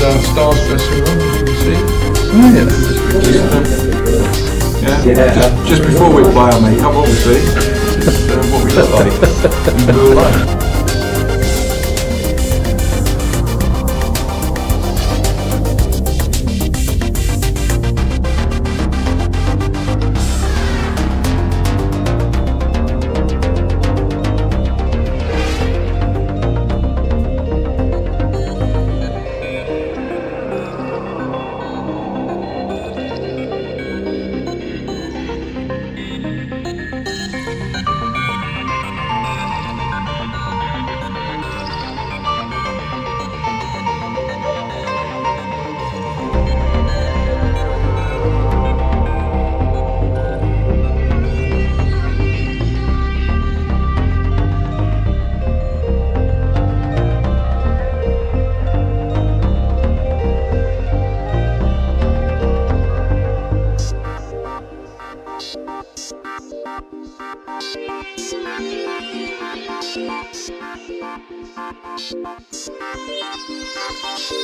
Stars dressing room, as you can see. Oh, yeah. Just, um, yeah, Just, just before we apply our makeup, obviously, this is uh, what we look like in real life.